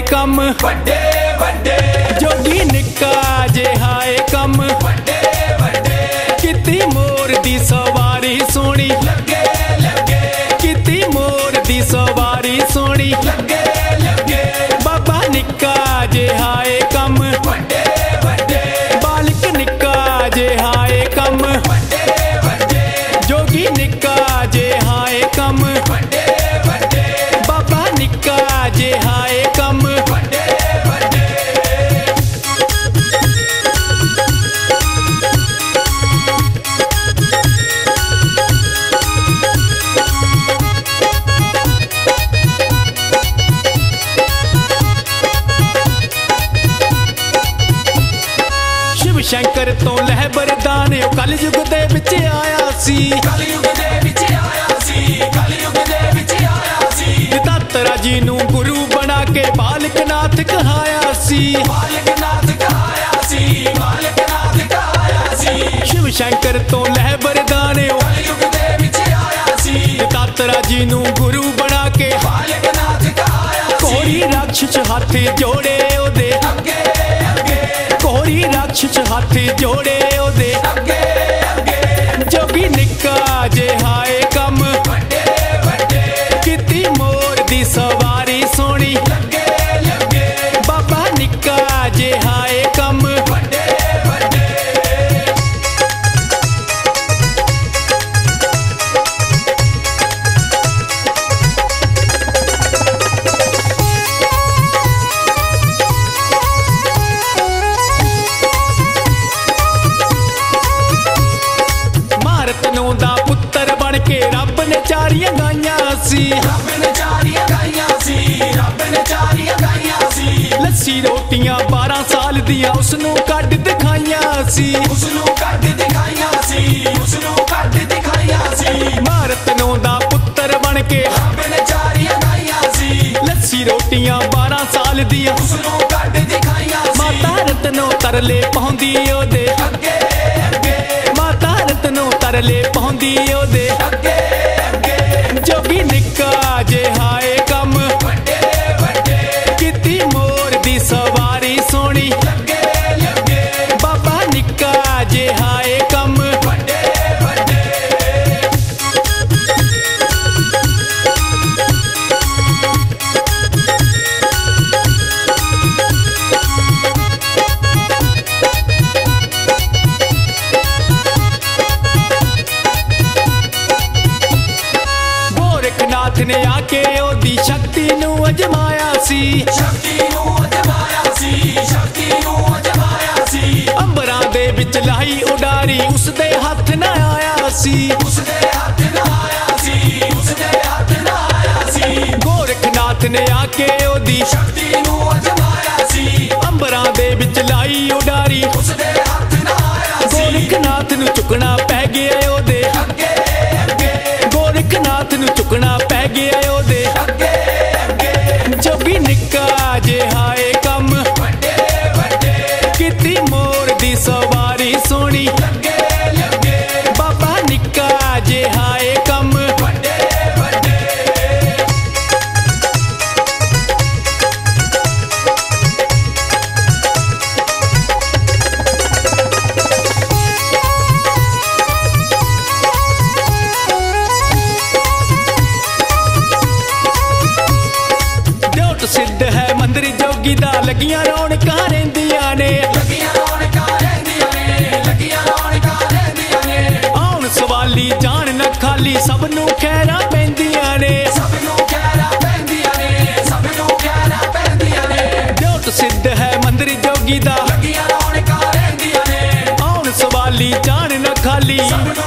ਕੰਮ ਵੱਡੇ ਵੱਡੇ। ਜੋਗੀ ਸ਼ਿਵ ਸ਼ੰਕਰ ਤੋਂ ਲਹਿ ਬਰਦਾਨ ਉਹ ਕਲ ਯੁਗ ਦੇ ਵਿੱਚ ਆਇਆ ਸੀ। ਕਲਯੁਗ ਦੇ ਵਿੱਚ ਆਇਆ ਸੀ ਕਲਯੁਗ ਦੇ ਵਿੱਚ ਆਇਆ ਸੀ। ਦਤਾਤਰਾ ਜੀ ਨੂੰ ਗੁਰੂ ਬਣਾ ਕੇ ਬਾਲਕ ਨਾਥ ਕਹਾਇਆ ਸੀ। ਮਾਲਕ ਨਾਥ ਕਹਾਇਆ ਸੀ ਮਾਲਕ ਨਾਥ ਕਹਾਇਆ ਸੀ। ਸ਼ਿਵ ਸ਼ੰਕਰ ਤੋਂ ਲਹਿ ਬਰਦਾਨ ਉਹ ਕਲਯੁਗ ਦੇ ਵਿੱਚ ਆਇਆ ਸੀ। ਦਤਾਤਰਾ ਜੀ ਨੂੰ ਗੁਰੂ ਬਣਾ ਕੇ ਮਾਲਕ ਨਾਥ ਕਹਾਇਆ ਕੋਰੀ ਸੀ ਰਾਖਸ਼ ਹੱਥ ਜੋੜੇ ਹੱਥ ਜੋੜੇ ਉਹਦੇ ਗਾਈਆਂ ਸੀ। ਰੱਬ ਨੇ ਚਾਰੀਆਂ ਗਾਈਆਂ ਸੀ ਰੱਬ ਨੇ ਚਾਰੀਆਂ ਗਾਈਆਂ ਸੀ। ਲੱਸੀ ਰੋਟੀਆਂ 12 ਸਾਲ ਦੀਆਂ ਉਸ ਨੂੰ ਕੱਢ ਦਿਖਾਈਆਂ ਸੀ। ਉਸ ਨੂੰ ਕੱਢ ਦਿਖਾਈਆਂ ਸੀ ਉਸ ਨੂੰ ਕੱਢ ਦਿਖਾਈਆਂ ਸੀ। ਮਾਰਤ ਨੂੰ ਦਾ ਪੁੱਤਰ ਬਣ ਕੇ ਰੱਬ ਨੇ ਚਾਰੀਆਂ ਗਾਈਆਂ ਸੀ। ਲੱਸੀ ਰੋਟੀਆਂ 12 ਸਾਲ ਦੀਆਂ ਉਸ ਨੂੰ ਕੱਢ ਦਿਖਾਈਆਂ ਸੀ। ਮਾਤਾ ਰਤਨੋਂ ਤਰਲੇ ਪਾਉਂਦੀ ਉਹਦੇ ਅੱਗੇ ਅੱਗੇ। ਮਾਤਾ ਰਤਨੋਂ ਤਰਲੇ ਪਾਉਂਦੀ ਉਹਦੇ ਨੇ ਆ ਕੇ ਉਹਦੀ ਸ਼ਕਤੀ ਨੂੰ ਅਜਮਾਇਆ ਸੀ। ਸ਼ਕਤੀ ਨੂੰ ਅਜਮਾਇਆ ਸੀ ਸ਼ਕਤੀ ਨੂੰ ਅਜਮਾਇਆ ਸੀ। ਅੰਬਰਾਂ ਦੇ ਵਿੱਚ ਲਾਈ ਉਡਾਰੀ ਉਸ ਦੇ ਹੱਥ ਨਾ ਆਇਆ ਸੀ। ਉਸ ਦੇ ਹੱਥ ਨਾ ਆਇਆ ਸੀ ਉਸ ਦੇ ਹੱਥ ਨਾ ਆਇਆ ਸੀ। ਗੋਰਖਨਾਥ ਨੇ ਆ ਕੇ ਉਹਦੀ ਸ਼ਕਤੀ ਨੂੰ ਅਜਮਾਇਆ ਸੀ। ਅੰਬਰਾਂ ਦੇ ਵਿੱਚ ਲਾਈ ਉਡਾਰੀ ਉਸ ਦੇ ਹੱਥ ਨਾ ਆਇਆ ਸੀ। ਗੋਰਖਨਾਥ ਨੂੰ ਚੁੱਕਣਾ ਹੈ ਮੰਦਰ ਜੋਗੀ ਦਾ ਲੱਗੀਆਂ ਰੌਣਕਾਂ ਰਹਿੰਦੀਆਂ ਨੇ। ਲੱਗੀਆਂ ਰੌਣਕਾਂ ਰਹਿੰਦੀਆਂ ਨੇ ਲੱਗੀਆਂ ਰੌਣਕਾਂ ਰਹਿੰਦੀਆਂ ਨੇ। ਆਉਣ ਸਵਾਲੀ ਜਾਣ ਨਾ ਖਾਲੀ ਸਭ ਨੂੰ ਖੈਰਾਂ ਪੈਂਦੀਆਂ ਨੇ। ਸਭ ਨੂੰ ਕਹਿਰਾ ਪੈਂਦੀਆਂ ਨੇ ਸਭ ਨੂੰ ਕਹਿਰਾ ਪੈਂਦੀਆਂ ਨੇ। ਡੋਟ ਸਿੱਧ ਹੈ ਮੰਦਰ ਜੋਗੀ ਦਾ। ਲੱਗੀਆਂ ਰੌਣਕਾਂ ਰਹਿੰਦੀਆਂ ਨੇ। ਆਉਣ ਸਵਾਲੀ ਜਾਣ ਨਾ ਖਾਲੀ। ਸਭ